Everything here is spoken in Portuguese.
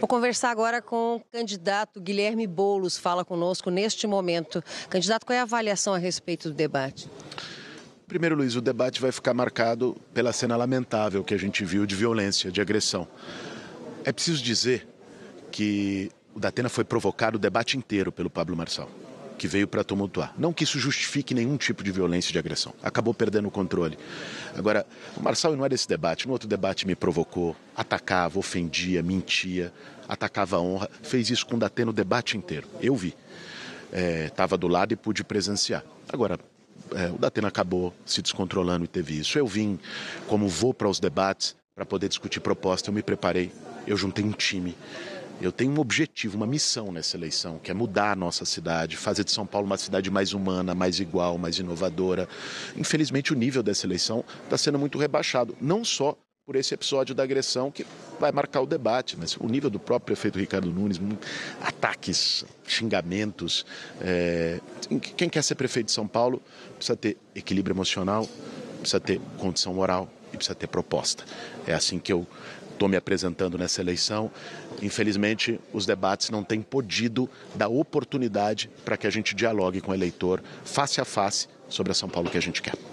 Vou conversar agora com o candidato Guilherme Boulos, fala conosco neste momento. Candidato, qual é a avaliação a respeito do debate? Primeiro, Luiz, o debate vai ficar marcado pela cena lamentável que a gente viu de violência, de agressão. É preciso dizer que o Datena foi provocado o debate inteiro pelo Pablo Marçal que veio para tumultuar. Não que isso justifique nenhum tipo de violência e de agressão. Acabou perdendo o controle. Agora, o Marçal não era esse debate. No outro debate me provocou, atacava, ofendia, mentia, atacava a honra. Fez isso com o Datena o debate inteiro. Eu vi. Estava é, do lado e pude presenciar. Agora, é, o Datena acabou se descontrolando e teve isso. Eu vim, como vou para os debates, para poder discutir proposta, eu me preparei, eu juntei um time. Eu tenho um objetivo, uma missão nessa eleição, que é mudar a nossa cidade, fazer de São Paulo uma cidade mais humana, mais igual, mais inovadora. Infelizmente, o nível dessa eleição está sendo muito rebaixado, não só por esse episódio da agressão que vai marcar o debate, mas o nível do próprio prefeito Ricardo Nunes, ataques, xingamentos. É... Quem quer ser prefeito de São Paulo precisa ter equilíbrio emocional, precisa ter condição moral e precisa ter proposta. É assim que eu estou me apresentando nessa eleição. Infelizmente, os debates não têm podido dar oportunidade para que a gente dialogue com o eleitor face a face sobre a São Paulo que a gente quer.